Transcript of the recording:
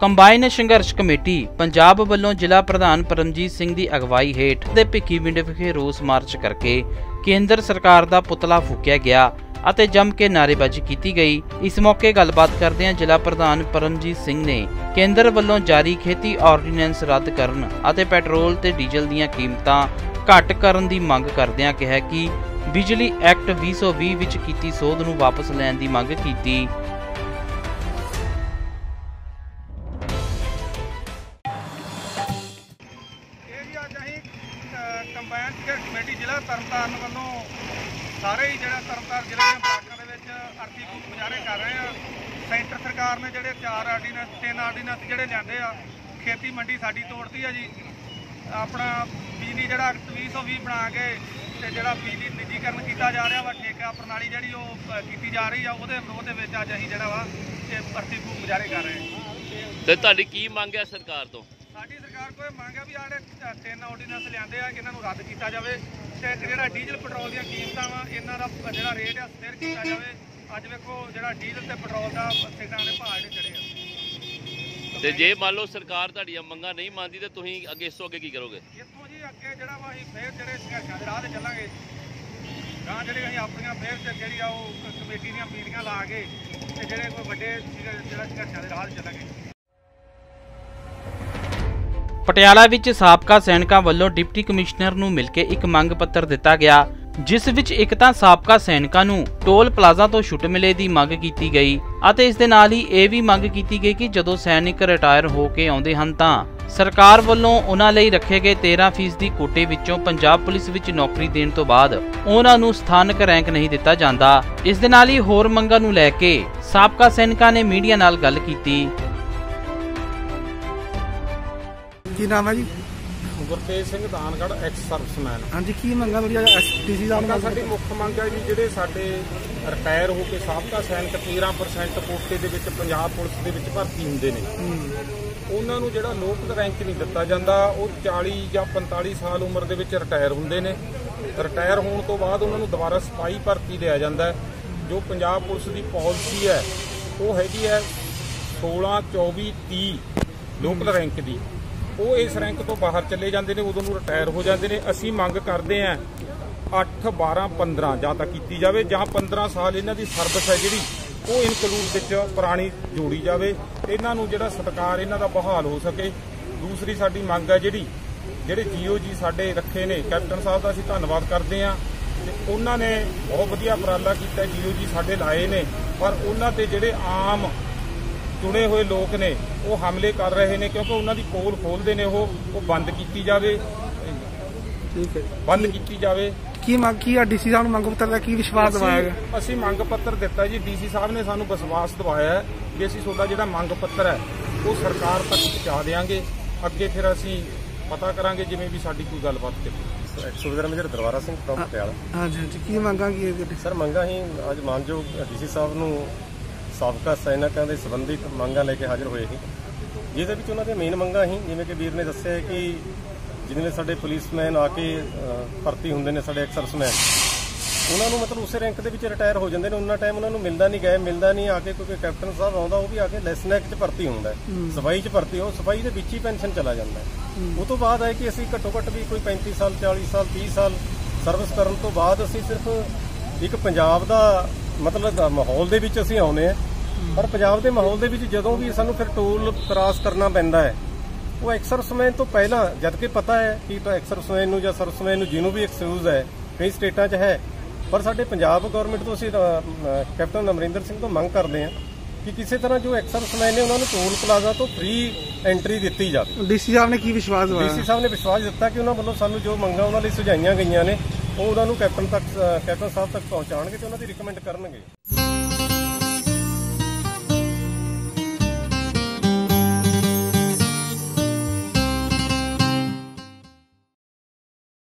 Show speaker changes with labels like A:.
A: Combine ਸੰਘਰਸ਼ committee Punjab ਵੱਲੋਂ ਜ਼ਿਲ੍ਹਾ ਪ੍ਰਧਾਨ ਪਰਮਜੀਤ ਸਿੰਘ ਦੀ ਅਗਵਾਈ ਹੇਠ ਦੇ ਭਿੱਖੀਵਿੰਡ ਵਿਖੇ ਰੋਸ ਮਾਰਚ ਕਰਕੇ ਕੇਂਦਰ ਸਰਕਾਰ ਦਾ ਪੁਤਲਾ ਫੂਕਿਆ ਗਿਆ ਅਤੇ ਜੰਮ ਕੇ ਨਾਅਰੇਬਾਜ਼ੀ ਕੀਤੀ ਗਈ। ਇਸ ਮੌਕੇ ਗੱਲਬਾਤ ਕਰਦਿਆਂ ਜ਼ਿਲ੍ਹਾ ਪ੍ਰਧਾਨ ਪਰਮਜੀਤ ਸਿੰਘ ਨੇ ਕੇਂਦਰ ਵੱਲੋਂ ਜਾਰੀ ਖੇਤੀ ਆਰਡੀਨੈਂਸ ਰੱਦ ਕਰਨ ਅਤੇ ਪੈਟਰੋਲ ਤੇ ਡੀਜ਼ਲ ਦੀਆਂ ਕੀਮਤਾਂ ਘੱਟ ਕਰਨ ਦੀ ਮੰਗ ਕਰਦਿਆਂ ਕਿਹਾ ਕਿ ਬਿਜਲੀ ਐਕਟ 2020 ਵਿੱਚ ਕੀਤੀ ਸੋਧ ਨੂੰ ਵਾਪਸ ਲੈਣ ਦੀ ਮੰਗ ਕੀਤੀ
B: ਕੰਬਾਈਨ ਸੰਘਰਸ਼ ਕਮੇਟੀ ਜ਼ਿਲ੍ਹਾ ਤਰਨਤਾਰਨ ਵੱਲੋਂ ਸਾਰੇ ਹੀ ਜਿਹੜਾ ਤਰਨਤਾਰਨ ਜ਼ਿਲ੍ਹੇ ਦੇ ਬਲਾਕਾਂ ਦੇ ਵਿੱਚ ਅਰਥੀ ਮੁਜ਼ਾਹਰੇ ਕਰ ਰਹੇ ਆ। ਸੈਂਟਰ ਸਰਕਾਰ ਨੇ ਜਿਹੜੇ ਚਾਰ ਆਰਡੀਨੈਂਸ, ਤਿੰਨ ਆਰਡੀਨੈਂਸ ਜਿਹੜੇ ਲਿਆਂਦੇ ਆ, ਖੇਤੀ ਮੰਡੀ ਸਾਡੀ ਤੋੜਤੀ ਆ ਜੀ। ਆਪਣਾ ਬਿਜਲੀ ਜਿਹੜਾ ਐਕਟ 2020 ਬਣਾ ਕੇ ਤੇ ਜਿਹੜਾ ਬਿਜਲੀ ਨਿੱਜੀਕਰਨ ਕੀਤਾ ਜਾ ਰਿਹਾ ਵਾ, ਠੇਕਾ ਪ੍ਰਣਾਲੀ ਜਿਹੜੀ ਉਹ ਕੀਤੀ ਜਾ ਰਹੀ ਆ, ਉਹਦੇ ਵਿਰੋਧ ਦੇ ਵਿੱਚ ਅੱਜ ਅਸੀਂ ਜਿਹੜਾ ਵਾ, ਇਹ ਅਰਥੀ ਫੂਕ ਮੁਜ਼ਾਹਰੇ ਕਰ ਰਹੇ ਹਾਂ
C: ਤੇ ਤੁਹਾਡੀ ਕੀ ਮੰਗ ਹੈ ਸਰਕਾਰ ਤੋਂ?
B: ਸਾਡੀ ਸਰਕਾਰ ਕੋਲ ਮੰਗ ਹੈ ਵੀ ਆੜੇ ਤਿੰਨ ਆਰਡੀਨੈਂਸ ਲਿਆਂਦੇ ਆ ਇਹਨਾਂ ਨੂੰ ਰੱਦ ਕੀਤਾ ਜਾਵੇ ਤੇ ਜਿਹੜਾ ਡੀਜ਼ਲ ਪੈਟਰੋਲ ਦੀਆਂ ਕੀਮਤਾਂ ਵਾ ਇਹਨਾਂ ਦਾ ਜਿਹੜਾ ਰੇਟ ਆ ਸਥਿਰ ਕੀਤਾ ਜਾਵੇ। ਅੱਜ ਵੇਖੋ ਜਿਹੜਾ ਡੀਜ਼ਲ ਤੇ ਪੈਟਰੋਲ ਦਾ ਸਿਗਰਾਂ ਦੇ ਭਾਅ ਜਿਹੜੇ ਚੜੇ ਆ।
C: ਤੇ ਜੇ ਮੰਨ ਲਓ ਸਰਕਾਰ ਤੁਹਾਡੀਆਂ ਮੰਗਾਂ ਨਹੀਂ ਮੰਨਦੀ ਤੇ ਤੁਸੀਂ ਅੱਗੇ ਇਸ ਤੋਂ ਅੱਗੇ ਕੀ ਕਰੋਗੇ?
B: ਇੱਥੋਂ ਜੀ ਅੱਗੇ ਜਿਹੜਾ ਵਾ ਅਸੀਂ ਫੇਰ ਜਿਹੜੇ ਸੰਘਰਸ਼ਾਂ ਦੇ ਰਾਹ ਤੇ ਚੱਲਾਂਗੇ। ਗਾਂ ਜਿਹੜੇ ਅਸੀਂ ਆਪਣੀਆਂ ਫੇਰ ਤੇ ਜਿਹੜੀ ਆ ਉਹ ਕਮੇਟੀ ਦੀਆਂ ਮੀਟਿੰਗਾਂ ਲਾ ਕੇ ਤੇ ਜਿਹੜੇ ਕੋਈ ਵੱਡੇ ਜਿਹੜਾ ਸੰਘਰਸ਼ਾਂ ਦੇ ਰਾਹ ਤੇ ਚੱਲਾਂਗੇ।
A: ਪਟਿਆਲਾ ਵਿੱਚ ਸਾਬਕਾ ਸੈਨਿਕਾਂ ਵੱਲੋਂ ਡਿਪਟੀ ਕਮਿਸ਼ਨਰ ਨੂੰ ਮਿਲ ਕੇ ਇੱਕ ਮੰਗ ਪੱਤਰ ਦਿੱਤਾ ਗਿਆ, ਜਿਸ ਵਿੱਚ ਇੱਕ ਤਾਂ ਸਾਬਕਾ ਸੈਨਿਕਾਂ ਨੂੰ ਟੋਲ ਪਲਾਜ਼ਾ ਤੋਂ ਛੁੱਟ ਮਿਲੇ ਦੀ ਮੰਗ ਕੀਤੀ ਗਈ ਅਤੇ ਇਸ ਦੇ ਨਾਲ ਹੀ ਇਹ ਵੀ ਮੰਗ ਕੀਤੀ ਗਈ ਕਿ ਜਦੋਂ ਸੈਨਿਕ ਰਿਟਾਇਰ ਹੋ ਕੇ ਆਉਂਦੇ ਹਨ ਤਾਂ ਸਰਕਾਰ ਵੱਲੋਂ ਉਹਨਾਂ ਲਈ ਰੱਖੇ ਗਏ 13% ਦੀ ਕੋਟੇ ਵਿੱਚੋਂ ਪੰਜਾਬ ਪੁਲਿਸ ਵਿੱਚ ਨੌਕਰੀ ਦੇਣ ਤੋਂ ਬਾਅਦ ਉਹਨਾਂ ਨੂੰ ਸਥਾਨਕ ਰੈਂਕ ਨਹੀਂ ਦਿੱਤਾ ਜਾਂਦਾ। ਇਸ ਦੇ ਨਾਲ ਹੀ ਹੋਰ ਮੰਗਾਂ ਨੂੰ ਲੈ ਕੇ ਸਾਬਕਾ ਸੈਨਿਕਾਂ ਨੇ ਮੀਡੀਆ ਨਾਲ ਗੱਲ ਕੀਤੀ।
D: ਕੀ ਨਾਮ ਹੈ ਜੀ?
E: ਗੁਰਤੇਜ ਸਿੰਘ ਦਾਨਗੜ ਐਕਸ ਸਰਵਿਸਮੈਨ
D: ਹਾਂਜੀ ਕੀ ਮੰਗਾ ਮੇਰੀ ਐਸਟੀਸੀ ਦਾ
E: ਮੰਗਾ ਸਾਡੀ ਮੁੱਖ ਮੰਗ ਹੈ ਜੀ ਜਿਹੜੇ ਸਾਡੇ ਰਿਟਾਇਰ ਹੋ ਕੇ ਸਾਬਕਾ ਸੈਨਿਕ 13% ਕੋਟੇ ਦੇ ਵਿੱਚ ਪੰਜਾਬ ਪੁਲਿਸ ਦੇ ਵਿੱਚ ਭਰਤੀ ਹੁੰਦੇ ਨੇ। ਉਹਨਾਂ ਨੂੰ ਜਿਹੜਾ ਲੋਕ ਰੈਂਕ ਨਹੀਂ ਦਿੱਤਾ ਜਾਂਦਾ ਉਹ 40 ਜਾਂ 45 ਸਾਲ ਉਮਰ ਦੇ ਵਿੱਚ ਰਿਟਾਇਰ ਹੁੰਦੇ ਨੇ। ਰਿਟਾਇਰ ਹੋਣ ਤੋਂ ਬਾਅਦ ਉਹਨਾਂ ਨੂੰ ਦੁਬਾਰਾ ਸਿਪਾਹੀ ਭਰਤੀ ਲਿਆ ਜਾਂਦਾ। ਜੋ ਪੰਜਾਬ ਪੁਲਿਸ ਦੀ ਪਾਲਿਸੀ ਹੈ ਉਹ ਹੈਗੀ ਹੈ 16 24 30 ਲੋਕਲ ਰੈਂਕ ਦੀ। ਉਹ ਇਸ ਰੈਂਕ ਤੋਂ ਬਾਹਰ ਚਲੇ ਜਾਂਦੇ ਨੇ, ਉਦੋਂ ਨੂੰ ਰਿਟਾਇਰ ਹੋ ਜਾਂਦੇ ਨੇ। ਅਸੀਂ ਮੰਗ ਕਰਦੇ ਆਂ 8 12 15 ਜਾਂ ਤਾਂ ਕੀਤੀ ਜਾਵੇ, ਜਾਂ 15 ਸਾਲ ਇਹਨਾਂ ਦੀ ਸਰਵਿਸ ਹੈ ਜਿਹੜੀ, ਉਹ ਇਨਕਲੂਡ ਵਿੱਚ ਪੁਰਾਣੀ ਜੋੜੀ ਜਾਵੇ। ਇਹਨਾਂ ਨੂੰ ਜਿਹੜਾ ਸਤਕਾਰ ਇਹਨਾਂ ਦਾ ਬਹਾਲ ਹੋ ਸਕੇ। ਦੂਸਰੀ ਸਾਡੀ ਮੰਗ ਹੈ ਜਿਹੜੀ, ਜਿਹੜੇ ਜੀਓ ਜੀ ਸਾਡੇ ਰੱਖੇ ਨੇ, ਕੈਪਟਨ ਸਾਹਿਬ ਦਾ ਅਸੀਂ ਧੰਨਵਾਦ ਕਰਦੇ ਆਂ ਤੇ ਉਹਨਾਂ ਨੇ ਬਹੁਤ ਵਧੀਆ ਉਪਰਾਲਾ ਕੀਤਾ, ਜੀਓ ਜੀ ਸਾਡੇ ਲਾਏ ਨੇ। ਪਰ ਉਹਨਾਂ ਤੇ ਜਿਹੜੇ ਆਮ ਚੁਣੇ ਹੋਏ ਲੋਕ ਨੇ ਉਹ ਹਮਲੇ ਕਰ ਰਹੇ ਨੇ ਕਿਉਂਕਿ ਉਹਨਾਂ ਦੀ ਪੋਲ ਖੋਲਦੇ ਨੇ ਉਹ ਉਹ ਬੰਦ ਕੀਤੀ ਜਾਵੇ।
D: ਠੀਕ ਹੈ
E: ਬੰਦ ਕੀਤੀ ਜਾਵੇ।
D: ਕੀ ਮੰਗ ਕੀ ਆ ਡੀਸੀ ਸਾਹਿਬ ਨੂੰ ਮੰਗ ਪੱਤਰ ਦਾ ਕੀ ਵਿਸ਼ਵਾਸ ਦਿਵਾਇਆ ਗਿਆ?
E: ਅਸੀਂ- ਮੰਗ ਪੱਤਰ ਦਿੱਤਾ ਜੀ ਡੀਸੀ ਸਾਹਿਬ ਨੇ ਸਾਨੂੰ ਵਿਸ਼ਵਾਸ ਦਿਵਾਇਆ ਹੈ ਕਿ ਅਸੀਂ ਤੁਹਾਡਾ ਜਿਹੜਾ ਮੰਗ ਪੱਤਰ ਹੈ ਉਹ ਸਰਕਾਰ ਤੱਕ ਪਹੁੰਚਾ ਦੇਵਾਂਗੇ ਅੱਗੇ ਫਿਰ ਅਸੀਂ ਪਤਾ ਕਰਾਂਗੇ ਜਿਵੇਂ ਵੀ ਸਾਡੀ ਕੋਈ ਗੱਲਬਾਤ ਕੀਤੀ
F: ਸੁਬੇਦਾਰ ਮੇਜਰ ਦਰਬਾਰਾ ਸਿੰਘ from ਪਟਿਆਲਾ।
D: ਹਾਂਜੀ ਹਾਂਜੀ। ਕੀ ਮੰਗਾਂ ਕੀ ਹੈ ਤੁਹਾਡੀ
F: ਸਰ ਮੰਗਾਂ ਹੀ ਅੱਜ ਮਾਨਯੋਗ ਡੀਸੀ ਸਾਹਿਬ ਨੂੰ ਸਾਬਕਾ ਸੈਨਿਕਾਂ ਦੇ ਸੰਬੰਧਿਤ ਮੰਗਾਂ ਲੈ ਕੇ ਹਾਜ਼ਰ ਹੋਏ ਸੀ। ਜਿਹਦੇ ਵਿੱਚ ਉਹਨਾਂ ਦੀਆਂ ਮੇਨ ਮੰਗਾਂ ਹੀ ਜਿਵੇਂ ਕਿ ਵੀਰ ਨੇ ਦੱਸਿਆ ਕਿ ਜਿਵੇਂ ਸਾਡੇ ਪੁਲਿਸਮੈਨ ਆ ਕੇ ਭਰਤੀ ਹੁੰਦੇ ਨੇ ਸਾਡੇ ਐਕਸਰਸਮੈਨ ਉਹਨਾਂ ਨੂੰ ਮਤਲਬ ਉਸੇ ਰੈਂਕ ਦੇ ਵਿੱਚ ਰਿਟਾਇਰ ਹੋ ਜਾਂਦੇ ਨੇ। ਉਹਨਾਂ ਟਾਈਮ ਉਹਨਾਂ ਨੂੰ ਮਿਲਦਾ ਨਹੀਂ ਗਏ ਮਿਲਦਾ ਨਹੀਂ ਆ ਕੇ ਕੋਈ ਕੈਪਟਨ ਸਾਹਿਬ ਆਉਂਦਾ ਉਹ ਵੀ ਆ ਕੇ ਲੈਸਨੈਕ 'ਚ ਭਰਤੀ ਹੁੰਦਾ ਸਫ਼ਾਈ 'ਚ ਭਰਤੀ ਹੋ ਸਫ਼ਾਈ ਦੇ ਵਿੱਚ ਹੀ ਪੈਨਸ਼ਨ ਚਲਾ ਜਾਂਦਾ ਉਹ ਤੋਂ ਬਾਅਦ ਹੈ ਕਿ ਅਸੀਂ ਘੱਟੋ ਘੱਟ ਵੀ ਕੋਈ 35 ਸਾਲ 40 ਸਾਲ 30 ਸਾਲ ਸਰਵਿਸ ਕਰਨ ਤੋਂ ਬਾਅਦ ਅਸੀਂ ਸਿਰਫ ਇੱਕ ਪੰਜਾਬ ਦਾ ਮਤਲਬ ਮਾਹੌਲ ਦੇ ਵਿੱਚ ਅਸੀਂ ਆਉਨੇ ਆ ਪਰ ਪੰਜਾਬ ਦੇ ਮਾਹੌਲ ਦੇ ਵਿੱਚ ਜਦੋਂ ਵੀ ਸਾਨੂੰ ਫਿਰ ਟੋਲ ਕ੍ਰਾਸ ਕਰਨਾ ਪੈਂਦਾ ਹੈ ਉਹ ਐਕਸਰਸਮੈਨ ਤੋਂ ਪਹਿਲਾਂ ਜਦ ਕਿ ਪਤਾ ਹੈ ਕਿ ਤਾਂ ਐਕਸਰਸਮੈਨ ਨੂੰ ਜਾਂ ਸਰਵਿਸਮੈਨ ਨੂੰ ਜਿਹਨੂੰ ਵੀ ਐਕਸਕਿਊਜ਼ ਹੈ ਕਈ ਸਟੇਟਾਂ 'ਚ ਹੈ। ਪਰ ਸਾਡੇ ਪੰਜਾਬ ਗਵਰਨਮੈਂਟ ਤੋਂ ਅਸੀਂ ਕੈਪਟਨ ਅਮਰਿੰਦਰ ਸਿੰਘ ਤੋਂ ਮੰਗ ਕਰਦੇ ਹਾਂ ਕਿ ਕਿਸੇ ਤਰ੍ਹਾਂ ਜੋ ਐਕਸਰਸਮੈਨ ਨੇ ਉਹਨਾਂ ਨੂੰ ਟੋਲ ਪਲਾਜ਼ਾ ਤੋਂ ਫ੍ਰੀ ਐਂਟਰੀ ਦਿੱਤੀ ਜਾਵੇ।
D: ਡੀਸੀ ਸਾਹਿਬ ਨੇ ਕੀ ਵਿਸ਼ਵਾਸ
F: ਡੀਸੀ
D: ਦਿਵਾਇਆ
F: ਸਾਹਿਬ ਨੇ ਵਿਸ਼ਵਾਸ ਦਿੱਤਾ ਕਿ ਉਹਨਾਂ ਵੱਲੋਂ ਸਾਨੂੰ ਜੋ ਮੰਗਾਂ ਉਹਨਾਂ ਲਈ ਸੁਝਾਈਆਂ ਗਈਆਂ ਨੇ ਉਹ ਉਹਨਾਂ ਨੂੰ ਕੈਪਟਨ ਤੱਕ ਕੈਪਟਨ ਸਾਹਿਬ ਤੱਕ ਪਹੁੰਚਾਉਣਗੇ ਤੇ ਉਹਨਾਂ ਦੀ ਰਿਕਮੈਂਡ ਕਰਨਗੇ।